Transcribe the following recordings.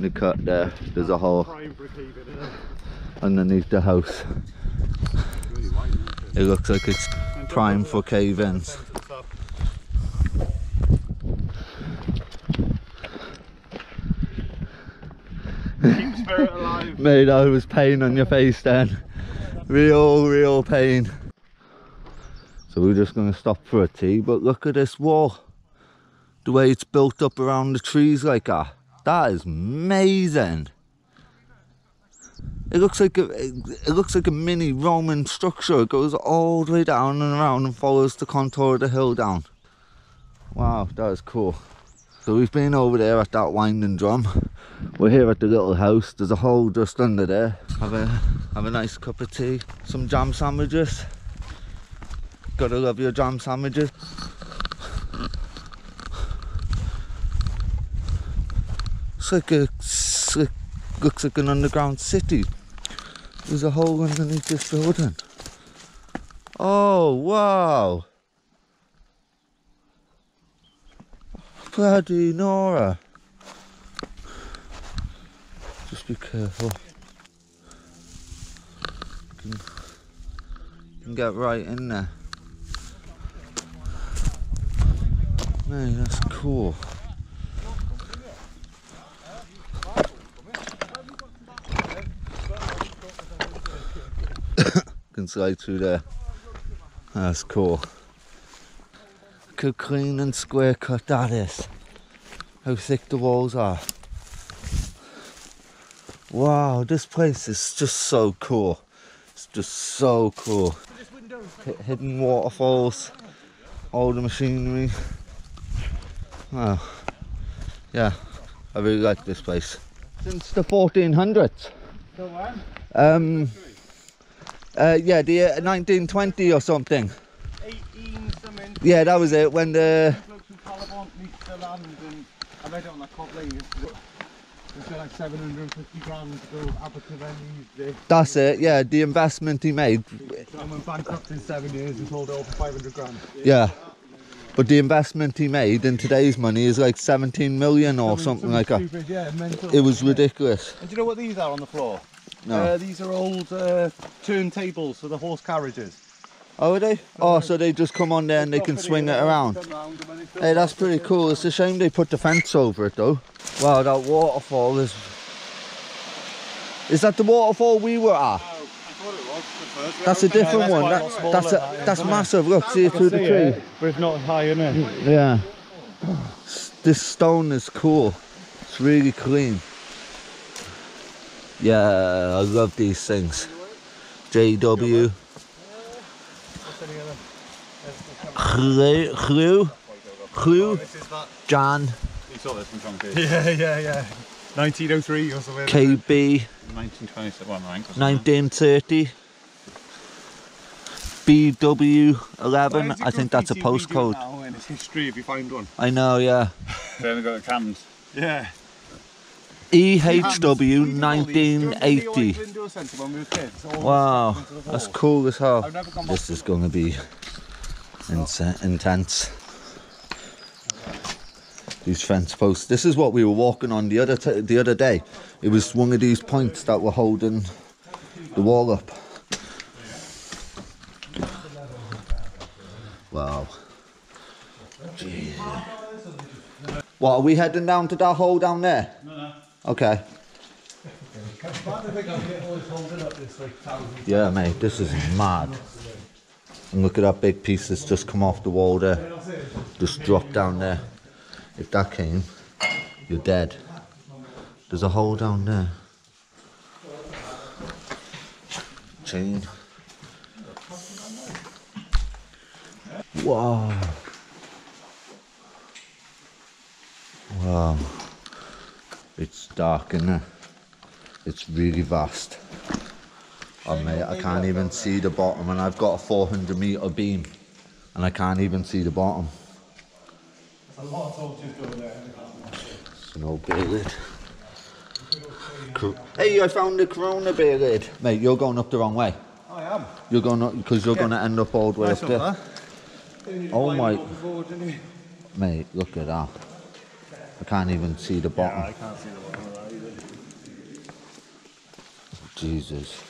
the cut there. There's a hole underneath the house. It? Looks like it's prime for cave-ins. Mate, I was pain on your face then. Real, real pain. So we're just gonna stop for a tea, but look at this wall. The way it's built up around the trees like that. That is amazing. It looks like a it looks like a mini Roman structure. It goes all the way down and around and follows the contour of the hill down. Wow, that is cool. So we've been over there at that winding drum. We're here at the little house. There's a hole just under there. Have a have a nice cup of tea. Some jam sandwiches. Gotta love your jam sandwiches. It's like a looks like an underground city. There's a hole underneath this building. Oh wow. Bloody Nora. Just be careful. You can, you can get right in there. Man, that's cool. Slide through there. That's cool. Look how clean and square cut that is. How thick the walls are. Wow, this place is just so cool. It's just so cool. Hi- hidden waterfalls, all the machinery. Wow. Yeah, I really like this place. Since the 1400s. So when? Um, uh, yeah, the uh, 1920 or something. 18 something. Yeah, that was it. When the Blokes from Taliban the land and I read it on that cop lane. Like 750 grand to go Abertavenny used it. that's it. Yeah, the investment he made. And went bankrupt in seven years and sold it all for 500 grand. Yeah, but the investment he made in today's money is like 17 million or something like that. Yeah, mental. It was ridiculous. And do you know what these are on the floor? No. Uh, these are old uh, turntables for the horse carriages. Oh, are they? Oh, so they just come on there and they can swing it around. Hey, that's pretty cool. It's a shame they put the fence over it though. Wow, that waterfall is. Is that the waterfall we were at? That's a different one. That, that's a, that's massive. Look, see it through the tree. But it's not high in it. Yeah. This stone is cool. It's really clean. Yeah, I love these things. JW. Glu, Glu, Glu, that. Jan, You saw this from John Cage. Yeah, yeah, yeah. 1903 or something. KB, 1927, well, 1930. BW11, I think that's a postcode. Now and it's history if you find one. I know, yeah. Then we got the cams. Yeah. EHW 1980. Wow, that's cool as hell. This is going to be intense. These fence posts. This is what we were walking on the other the other day. It was one of these points that were holding the wall up. Wow. Jeez. What are we heading down to that hole down there? Okay. Yeah, mate, this is mad. And look at that big piece that's just come off the wall there. Just dropped down there. If that came, you're dead. There's a hole down there. Chain. Wow. Wow. It's dark in there. It's really vast. Oh mate, I can't even see the bottom and I've got a 400 metre beam and I can't even see the bottom. It's an old beer lid. Hey, I found the Corona beer lid. Mate, you're going up the wrong way. I am. You're going up because you're going to end up all the way Nice up there. that. Oh my-. Mate, look at that. I can't even see the bottom. I can't see the bottom of that. Jesus.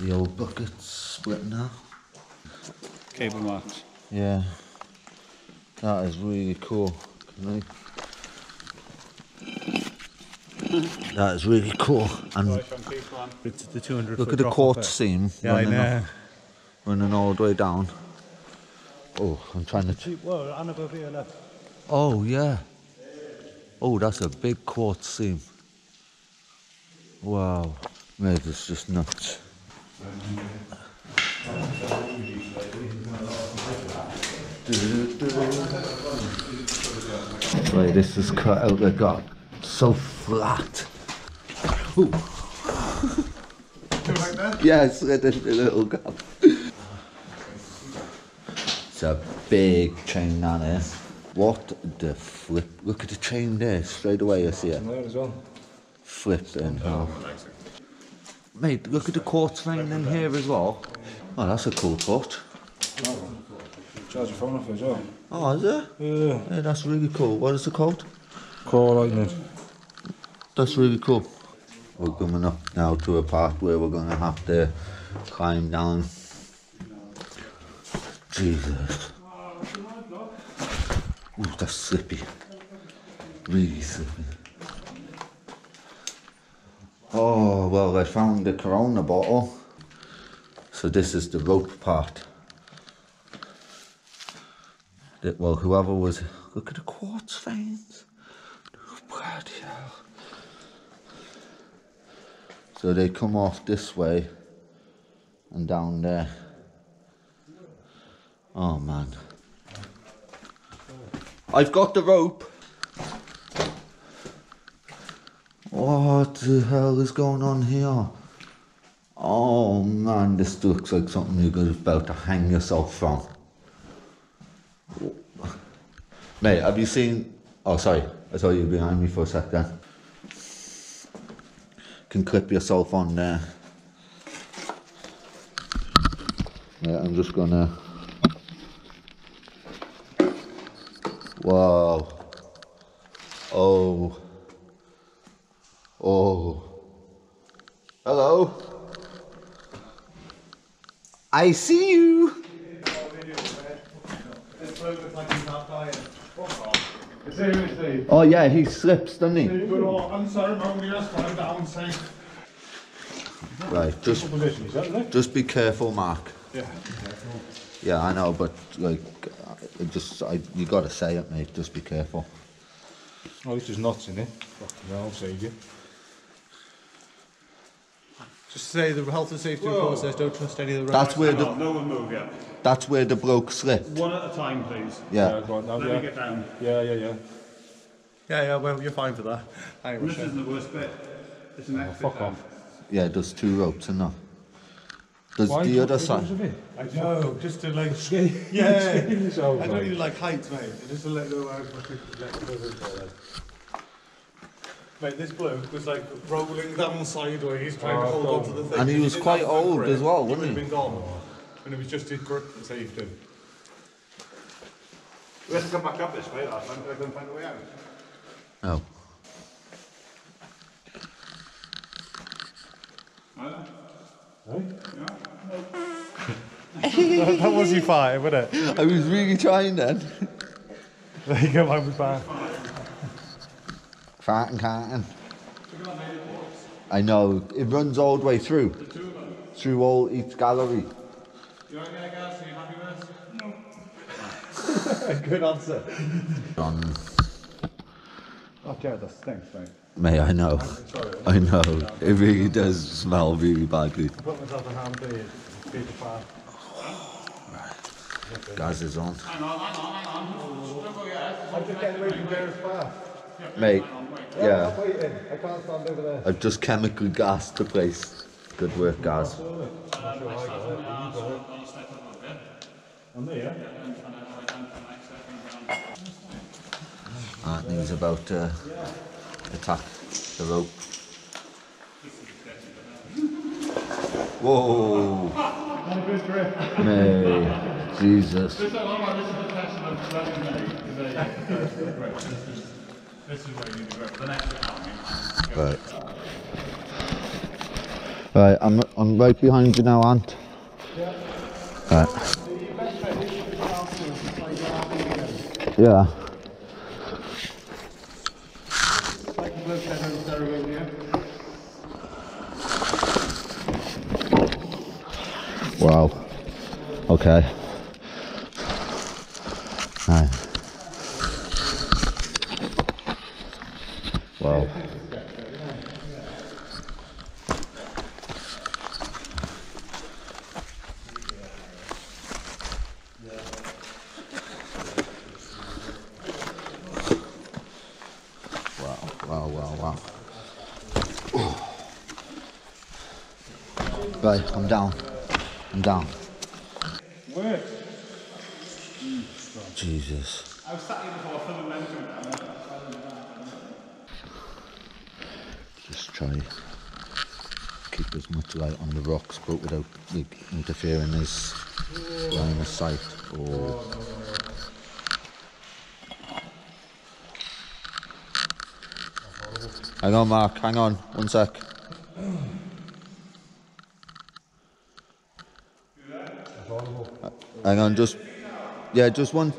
The old bucket's split now. Cable marks. Yeah. That is really cool. Can I- That is really cool. And Right, Sean It's the 200 look at the quartz seam Yeah, running, up- running all the way down. Oh, I'm trying to. Well, Annabelle here left. Oh, yeah. Oh, that's a big quartz seam. Wow. Mate, it's just nuts. Right, this is cut out like that. So flat. Ooh. Yeah, it's a little gap. It's a big chain down there. What the flip? Look at the chain there, straight away I see it. There as well. Flipping hell. Mate, look at the quartz vein in here as well. Oh, that's a cool touch. Charge your phone off as well. Oh, is it? Yeah. Yeah, that's really cool. What is it called? Core lightning. That's really cool. We're coming up now to a part where we're gonna have to climb down. Jesus. Ooh, that's slippy. Really slippy. Oh, well, I found the Corona bottle. So this is the rope part. That, well, whoever was... Look at the quartz veins. Bloody hell. So they come off this way and down there. Oh man. I've got the rope. What the hell is going on here? Oh man, this looks like something you're about to hang yourself from. Mate, have you seen? Oh, sorry, I saw you behind me for a sec then. Can clip yourself on there. Yeah, I'm just gonna. Wow. Oh. Oh. Hello. I see you. Oh yeah, he slips, doesn't he? Right, just just be careful, Mark. Yeah. Yeah, I know, but like, uh, I just I, you gotta say it, mate. Just be careful. Oh, this is nuts in it. Fucking hell, I'll save you. Just say the health and safety Whoa. report says don't trust any of the That's where the on, no one move yet. that's where the bloke slipped. One at a time, please. Yeah. go on now, Let yeah. me get down. Yeah, yeah, yeah. Yeah, yeah, well, you're fine for that. I ain't This rushing. isn't the worst bit. It's an oh, exit fuck off. Yeah, there's two ropes in there. There's Why the you other side. those of it? I know, just to like. Yeah. Yeah. yourself, I don't even like heights, mate. Just to let you know how much Mate, this bloke was like rolling down sideways He's trying to Oh, hold on to the thing. And he was didn't quite old as well, wasn't would he? have been gone. And it was just his grip that saved him. We have to come back up this way last time, but I couldn't find a way out. Oh. that was you fine, wasn't it? I was really trying then. There you go, mine was bad. Farting, canting. I know. It runs all the way through. Through all each gallery. You want to get a gas? Are you happy with this? Good answer. On Okay, that stinks, mate. May I know. I know. It really does smell really badly. Put myself in hand there. Feed the fire. Gas is on. I'm just getting away from Gareth's fire. Mate. Yeah. I can't stand over there. I've just chemically gassed the place. Good work, guys. On there, Anthony's about uh, to attack the rope. Whoa! Mate, Jesus. Uh, this is where you need to go. The next bit down, mate. Right. Right, I'm I'm right behind you now, Ant. Right. Yeah. Like blood thinner instead of in here. Wow. Okay. Right. Wow. Wow, wow, wow, wow. Right, I'm down. I'm down. Where? Jesus. I was sat here before filming mention. Just try keep as much light on the rocks but without interfering his line of sight or Hang on Mark, hang on, one sec. Hang on, just yeah, just one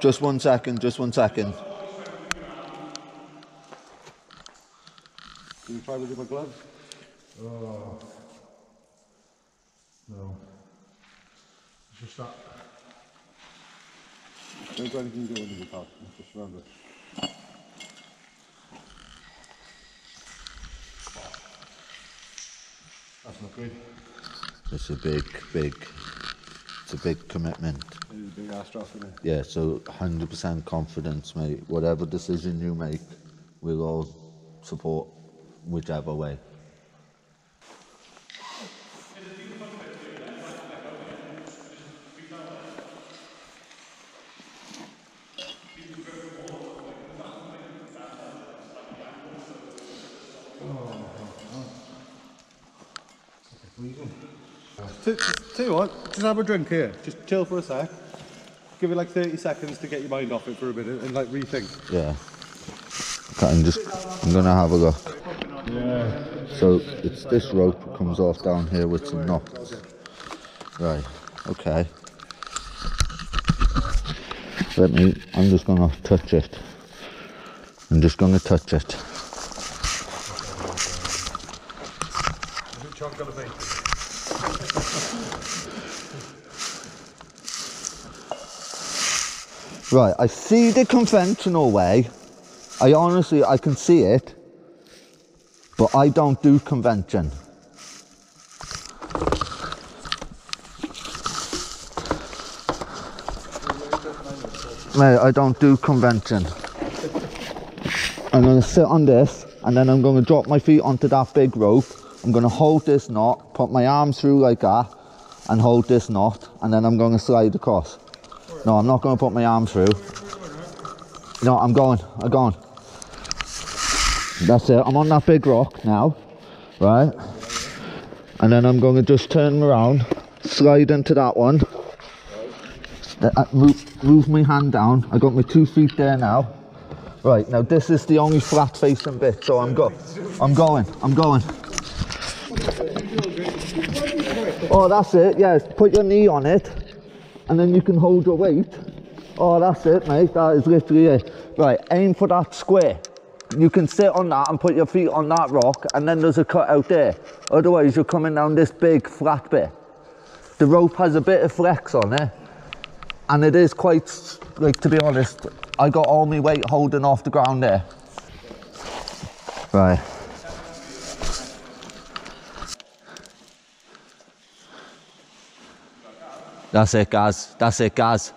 just one second, just one second. Can you try with my gloves? Uh, no. It's just that. Don't do anything to do with the top. Just remember. That's not good. It's a big, big, it's a big commitment. It's a big ass drop in it. Yeah, so 100% confidence, mate. Whatever decision you make, we'll all support whichever way. T- t- tell you what, just have a drink here. Just chill for a sec. Give it like 30 seconds to get your mind off it for a minute and like rethink. Yeah. Okay, I'm just, I'm gonna have a look. Yeah. So it's this rope that comes off down here with some knots. Right, okay. Let me, I'm just gonna touch it. I'm just gonna touch it Right, I see the conventional way. I honestly, I can see it. But I don't do convention. Mate, I don't do convention. I'm gonna sit on this and then I'm gonna drop my feet onto that big rope. I'm gonna hold this knot, put my arms through like that and hold this knot and then I'm gonna slide across. No, I'm not gonna put my arm through. No, I'm going, I'm going. That's it, I'm on that big rock now, right? And then I'm gonna just turn around, slide into that one. Uh, move, move my hand down. I got my two feet there now. Right, now this is the only flat facing bit, so I'm go I'm going, I'm going. Oh that's it, yeah, put your knee on it and then you can hold your weight. Oh that's it mate, that is literally it. Right, aim for that square. You can sit on that and put your feet on that rock and then there's a cut out there. Otherwise you're coming down this big flat bit. The rope has a bit of flex on it and it is quite, like to be honest, I got all my weight holding off the ground there. Right. That's it, Gaz. That's it, Gaz.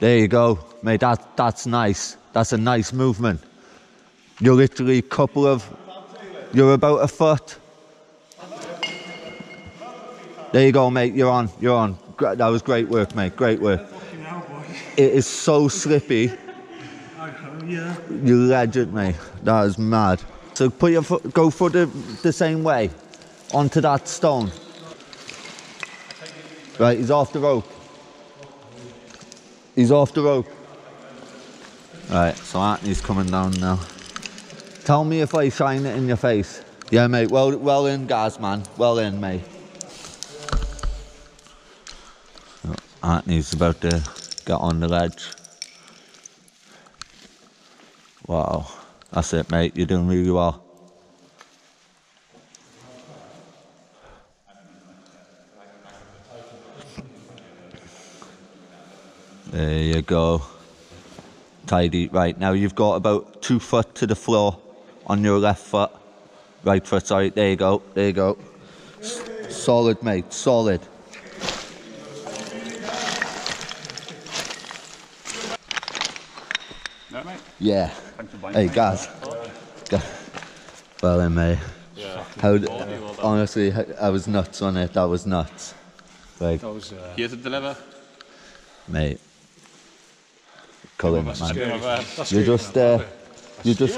There you go, mate. That that's nice. That's a nice movement. You're literally a couple of. You're about a foot. There you go, mate. You're on. You're on. That was great work, mate. Great work. It is so slippy. Yeah. You legend, mate. That is mad. So put your foot, go for the the same way, onto that stone. Right, he's off the rope. He's off the rope. Right, so Anthony's coming down now. Tell me if I shine it in your face. Yeah, mate. Well, well in, Gaz, man. Well in, mate. So, Anthony's about to get on the ledge. Wow, that's it, mate. You're doing really well. There you go. Tidy. Right, now you've got about two foot to the floor on your left foot. Right foot, sorry. There you go. There you go. S- solid, mate. Solid. No, mate. Yeah. Thanks for buying. Hey, guys. Well then, mate. How, d- honestly, I was nuts on it. That was nuts. Like, uh, Here to deliver. mate. Cullen, man. That's You just, uh, you just,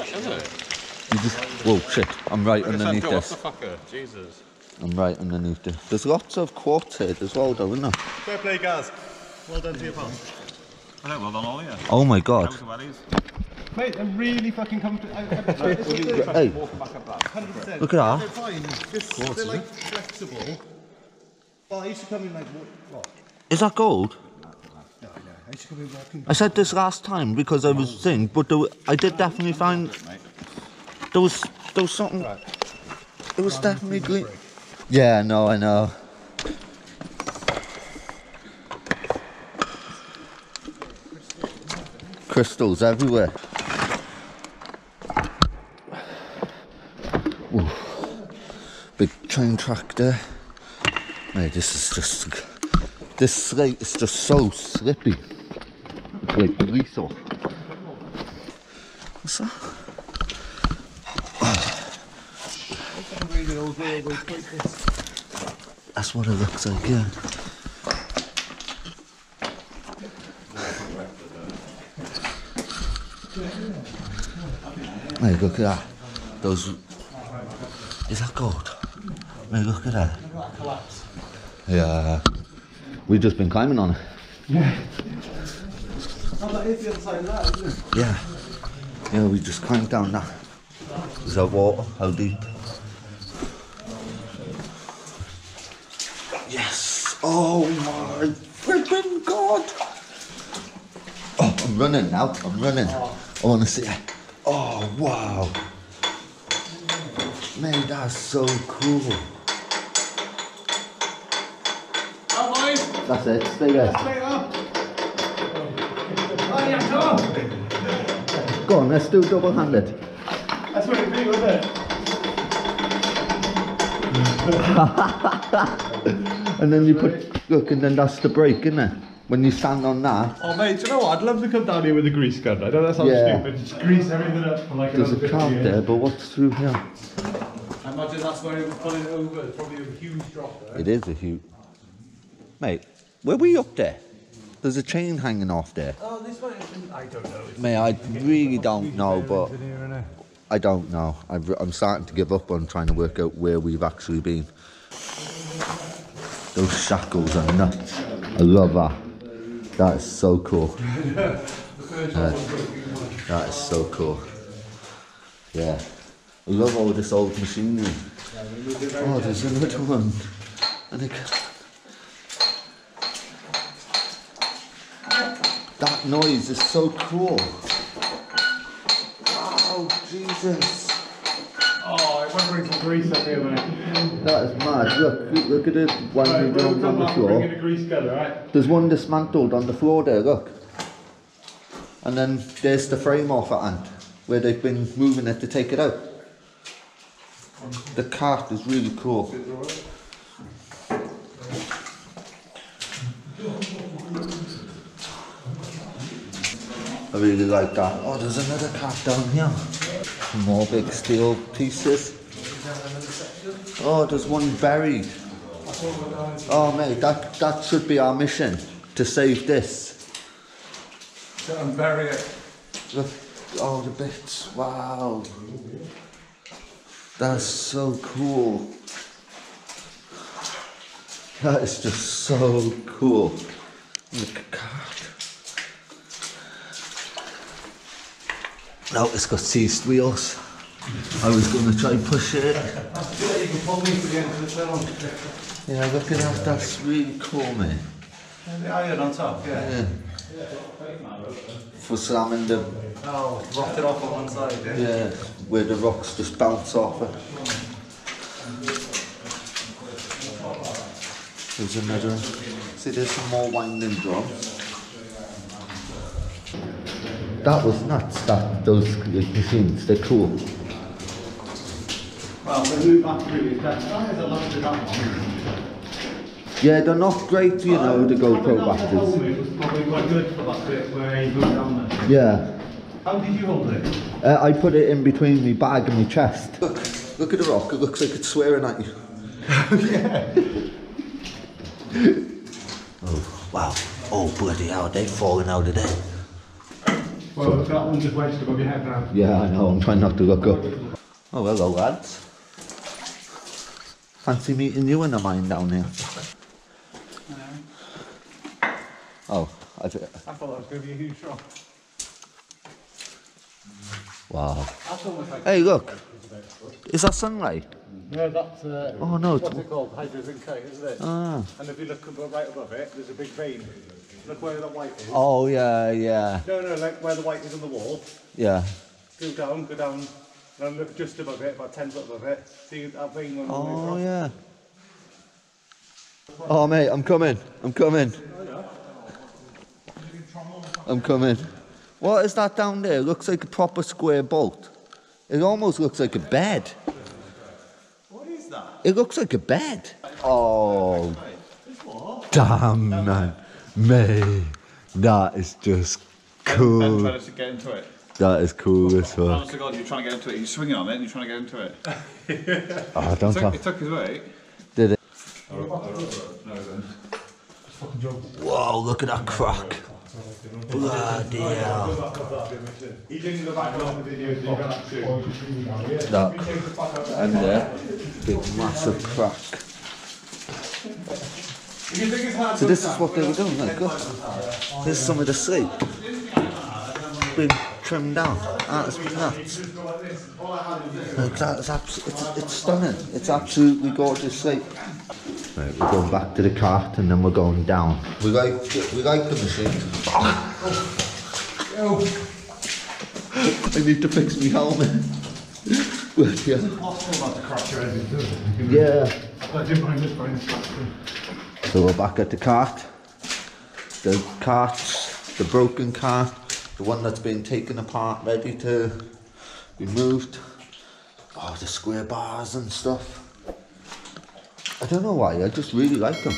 you just. Whoa, shit! I'm right underneath this. Jesus. I'm right underneath this. There's lots of quartz here as well, though, isn't there? Fair play, guys. Well done to your pal. I know, well done all yeah. Oh my god. How's the wellies? Mate, I'm really fucking comfortable. Hey, 100%. look at that. They're fine. Just, they're like flexible. Well, I used to come in like, what? what? Is that gold? I. I said this last time because I was saying, but there, I did definitely find there was there was something. It was definitely. Yeah, no, I know. Crystals everywhere. Ooh. Big train tractor. Mate, this is just this slate is just so slippy. It's like lethal. What's that? That's what it looks like, yeah. Hey, look at that. Those. Is that gold? Hey, look at that. Yeah. We've just been climbing on it. Oh, Yeah. Yeah, we just climbed down that. Is that water? How deep? Yes! Oh my freaking god! Oh, I'm running now. I'm running. I want to see it. Oh, wow. Man, that's so cool. That's it. Stay there. Straight up. Oh, yeah, come on. Go on, let's do double handed. That's what it be, wasn't it? And then you put, look, and then that's the break, isn't it? When you stand on that, Oh, mate, do you know what? I'd love to come down here with a grease gun. I don't know that sounds Yeah. stupid. Just grease everything up for like there's a another cart there, but what's through here? I imagine that's where it was pulling over. It's probably a huge drop there. It is a huge. Mate, Where were we up there? There's a chain hanging off there. Oh, this one, I don't know. Mate, I really don't know, but I don't know. I've, I'm starting to give up on trying to work out where we've actually been. Those shackles are nuts. I love that. That is so cool. Uh, that is so cool. Yeah. I love all this old machinery. Oh, there's another one. And it, noise is so cool. Wow, oh, Jesus. Oh, I went bring some grease up here, mate. That is mad. Look, look, look at it. One Right, right, we'll on the back bring in floor. a grease gun, alright? There's one dismantled on the floor there, look. And then there's the frame off at hand, where they've been moving it to take it out. The cart is really cool. I really like that. Oh, there's another cart down here. More big steel pieces. Oh, there's one buried. Oh, mate, that, that should be our mission to save this. So I'm bury it. Look, oh, all the bits. Wow. That's so cool. That is just so cool. Look at that. Now it's got seized wheels. I was going to try and push it. Yeah, you can pull me to the end of the film. Yeah, look at that. That's really cool, man. The iron on top, yeah. Yeah. For slamming the Oh, rocked it off on one side, yeah. yeah, where the rocks just bounce off it. There's another. one. See, there's some more winding drums. That was nuts. That those machines, they're cool. Well, the new battery is that. That is a lot of that one. Yeah, they're not great, you know, the GoPro Having that hold batteries. me was probably quite good for that bit where you moved down there. Yeah. How did you hold it? Uh, I put it in between my bag and my chest. Look, look at the rock. It looks like it's swearing at you. Yeah. oh, wow. Oh, bloody hell, they're falling out of there. Well, that one just wedged above your head now. Yeah, I know, I'm trying not to look up. Oh, hello, lads. Fancy meeting you in a mine down here. No. Oh, I, th I thought that was going to be a huge shock. Wow. That's almost like. Hey, look. Is that sunlight? No, that's. Uh, Oh, no, What's it called? Hydrozinc, isn't it? Ah. And if you look right above it, there's a big vein. Look where the white is. Oh, yeah, yeah, No, no, like where the white is on the wall. yeah. Go down, go down. And look just above it, about 10 foot above it. See that vein all the Oh, yeah. Oh, mate, I'm coming. I'm coming. I'm coming. What is that down there? Looks like a proper square bolt. It almost looks like a bed. What is that? It looks like a bed. Oh, damn, man. Mate, that is just Ben cool. tried to get into it. That is cool oh, as fuck. Honest to God, you're trying to get into it. You're swinging on it and you're trying to get into it. Oh, don't It took, talk. it took his weight. Did it? Oh, oh, no, then. Whoa, look at that crack. Bloody hell. He didn't go back the video, that too. That. And there. Big massive crack. So this is what they were doing, like, look. This is some of the sleep. Been trimmed down. Ah, that's nuts. Like, that's abs- it's, it's stunning. It's absolutely gorgeous sleep. Right, we're going back to the cart and then we're going down. We like we like the machine. Oh. Oh. I need to fix my helmet. Well, yeah. possible not to crash your engine, does it? Yeah. I didn't mind this point. So we're back at the cart. The cart's the broken cart, the one that's been taken apart, ready to be moved. Oh, the square bars and stuff. I don't know why, I just really like them.